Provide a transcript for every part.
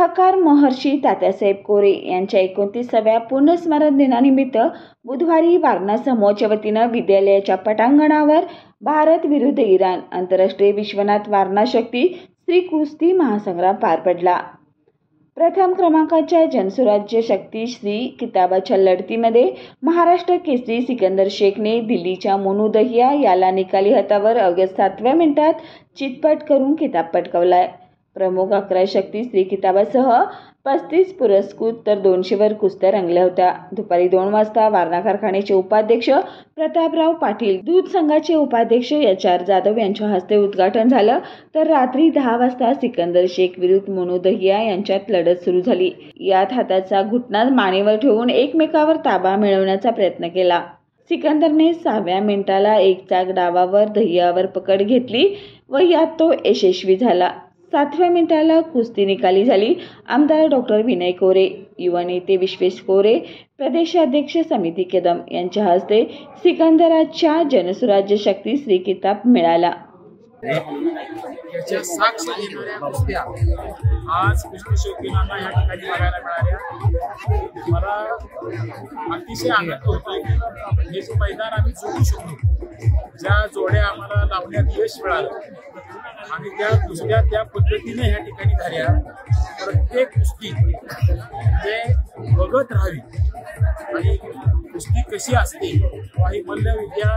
कथाकार महर्षी तात्यासाहेब कोरे यांच्या एकोणतीसाव्या पुनर्स्मरण दिनानिमित्त बुधवारी वारणा समूहाच्या वतीनं विद्यालयाच्या पटांगणावर भारत विरुद्ध इराण आंतरराष्ट्रीय विश्वनाथ वारणा शक्ती श्री कुस्ती महासंग्राम पार पडला. प्रथम क्रमांकाच्या जनसुराज्य शक्ती श्री किताबाच्या लढतीमध्ये महाराष्ट्र केसरी सिकंदर शेखने दिल्लीच्या मोनू दहिया याला निकाली हातावर अवघ्या सातव्या मिनिटात चितपट करून किताब पटकवलाय. प्रमुख अकरा शक्ती श्री किताबासह पस्तीस पुरस्कृत तर दोनशेवर कुस्त्या रंगल्या होत्या. दुपारी दोन वाजता वारणा कारखान्याचे उपाध्यक्ष प्रतापराव पाटील दूध संघाचे उपाध्यक्ष एच आर जाधव यांच्या हस्ते उद्घाटन झालं. तर रात्री दहा वाजता सिकंदर शेख विरुद्ध मोनू दहिया यांच्यात लढत सुरू झाली. यात हाताचा घुटना मानेवर ठेवून एकमेकावर ताबा मिळवण्याचा प्रयत्न केला. सिकंदरने सहाव्या मिनिटाला एक चाक डावावर दह्यावर पकड घेतली व यात तो यशस्वी झाला. सातव्या मिनिटाला कुस्ती निकाली झाली. आमदार डॉक्टर विनय कोरे युवा नेते विश्वेश कोरे प्रदेशाध्यक्ष समिती कदम यांच्या हस्ते सिकंदराच्या जनसुराज्य शक्ती श्री किताब मिळाला. याच्या साक्ष कुस्त्या आज कुस्ती शौकीनांना या ठिकाणी बघायला मिळाल्या. मला अतिशय आनंद होतोय. हे जे मैदान आम्ही जोडू शकतो ज्या जोड्या आम्हाला लावण्यात यश मिळालं आणि त्या दुसऱ्या त्या पद्धतीने ह्या ठिकाणी झाल्या. प्रत्येक कुस्ती ते बघत राहावी. आणि कुस्ती कशी असते काही मल्लविद्या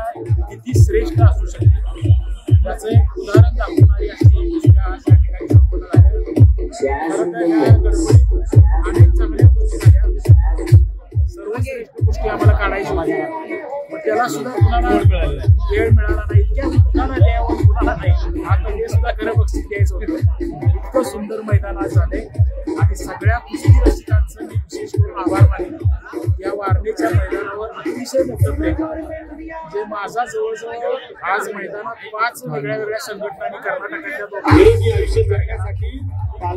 किती श्रेष्ठ असू शकते. त्याचं एक उदाहरण दाखवणारी अशी कुस्त्या आज या ठिकाणी संपन्न झाल्या त्याला सुद्धा कुणाला वेळ मिळाला नाही. इतक्या कुणाला द्यावं कुणाला नाही. आता हे सुद्धा खरं बक्षीस द्यायचं होतं. इतकं सुंदर मैदान आज झाले आणि सगळ्या कुस्ती अतिशय मोठं प्रेम. म्हणजे माझा जवळजवळ आज मैदानात पाच वेगळ्या वेगळ्या संघटनांनी कर्नाटकाच्या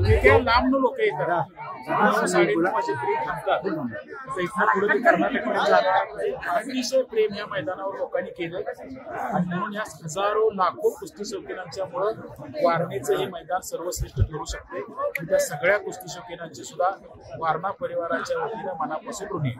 इतक्या लांब लोक येतात. नऊ साडेनऊ वाजेपर्यंत थांबतात. तर इथनं पुढे ते कर्नाटकमध्ये जाणार. अतिशय प्रेम या मैदानावर लोकांनी केलं आणि म्हणून या हजारो लाखो कुस्ती शौकीनांच्यामुळं वारणेचं हे मैदान सर्वश्रेष्ठ ठरू शकते त्या सगळ्या कुस्ती शौकीनांची सुद्धा वारणा परिवाराच्या वतीनं मनापासून ऋणी.